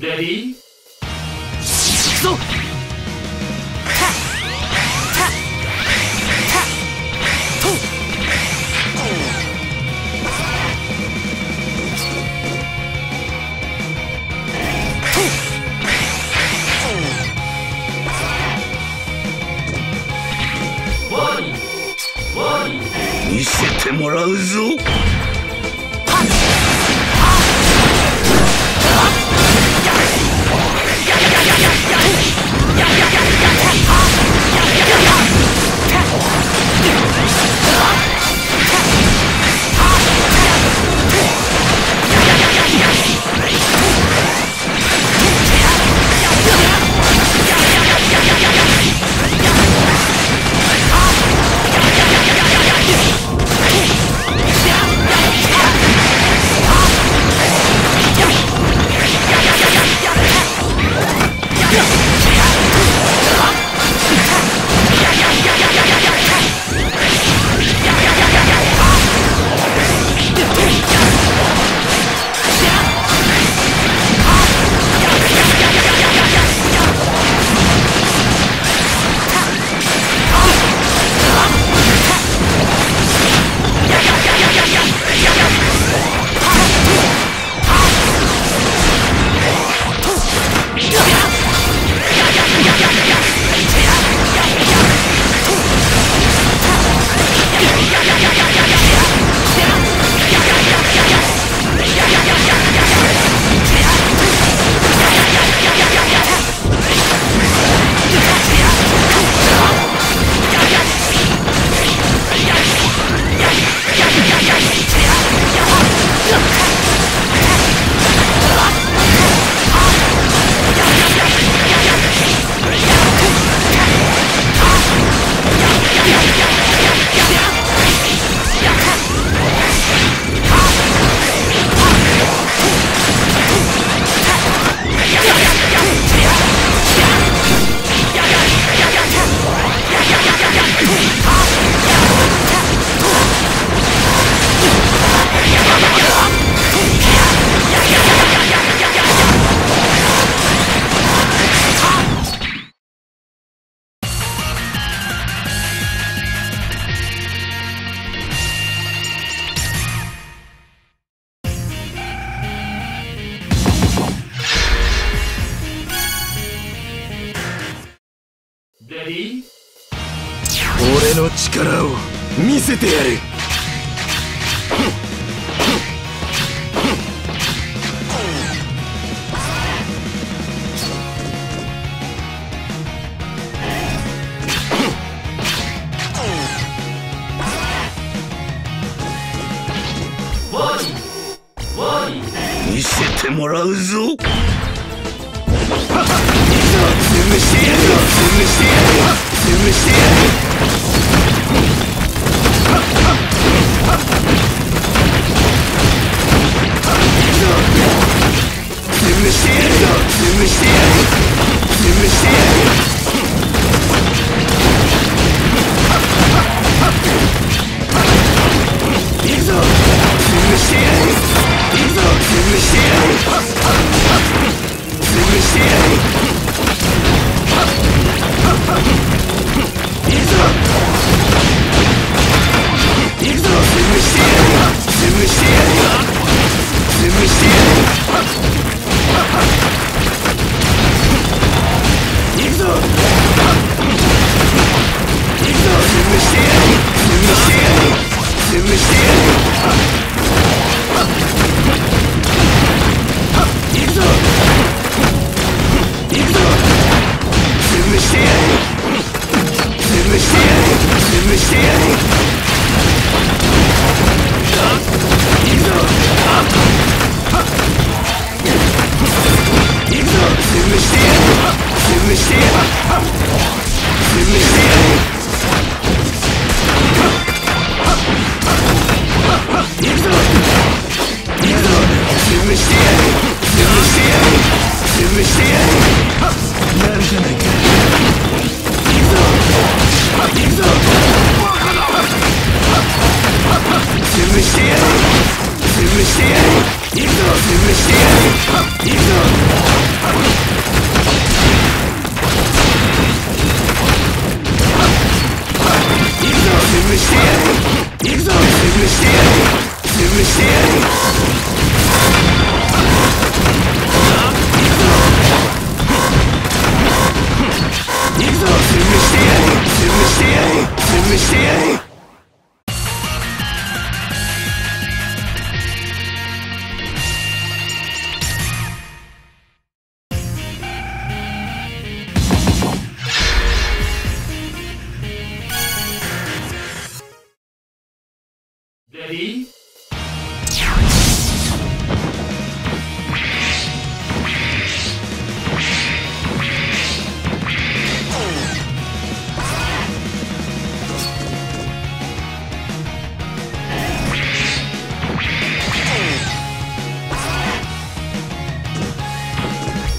レディーくぞ見せてもらうぞ。やややっ俺の力を見せてやる。見せてもらうぞ。してやる潰してやる行くぞ潰してやる潰してやる潰してや潰してや潰してや Ready?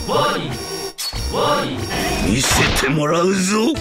Warning! Warning! 見せてもらうぞ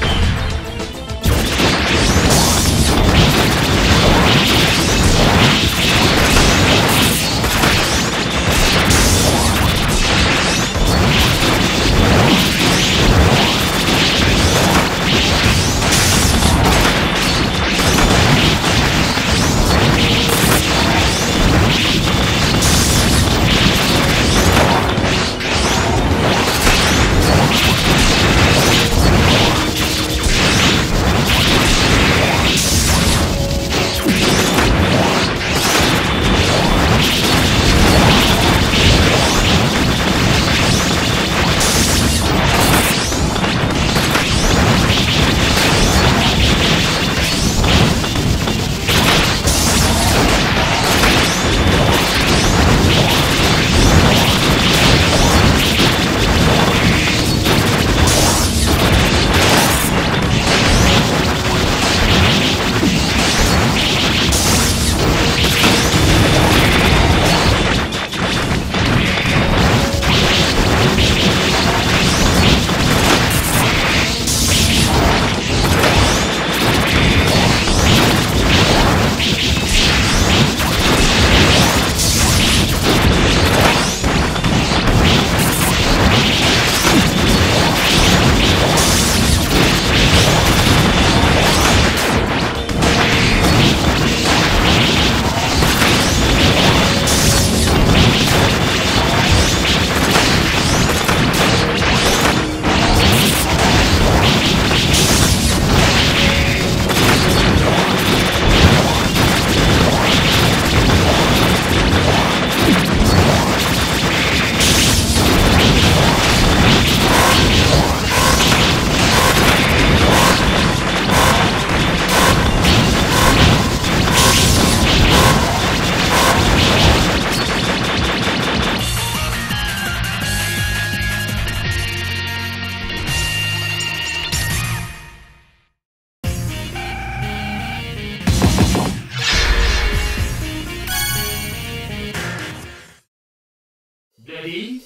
行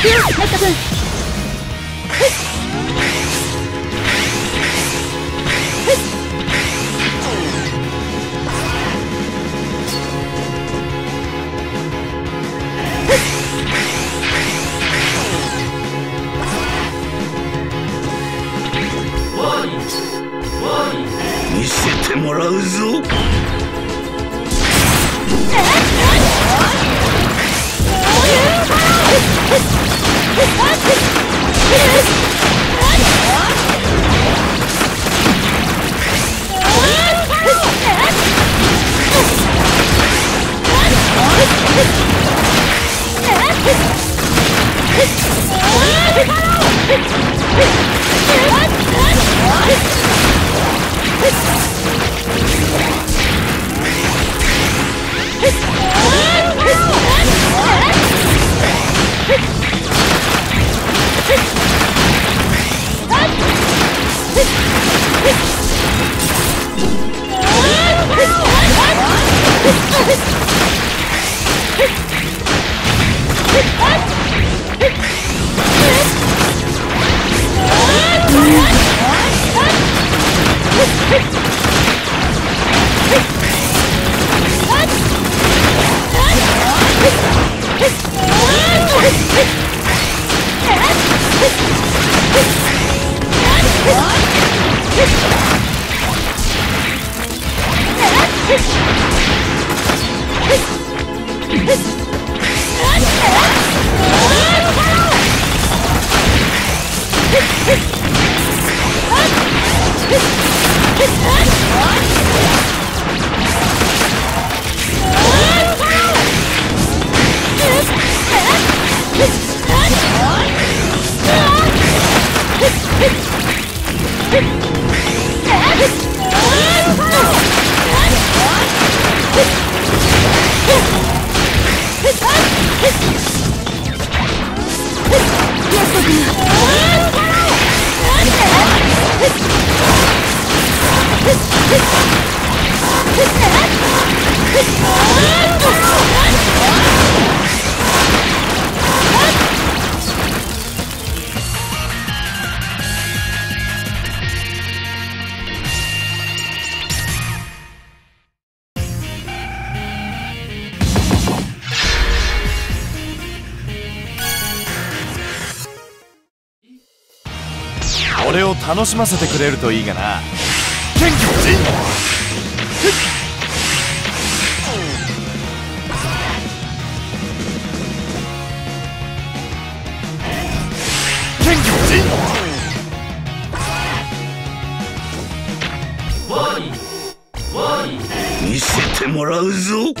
くよ。入ったくんボディボディ見せてもらうぞ Let's go! 俺を楽しませてくれるといいがな。天気天気ワニワニ見せてもらうぞ